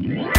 Yeah.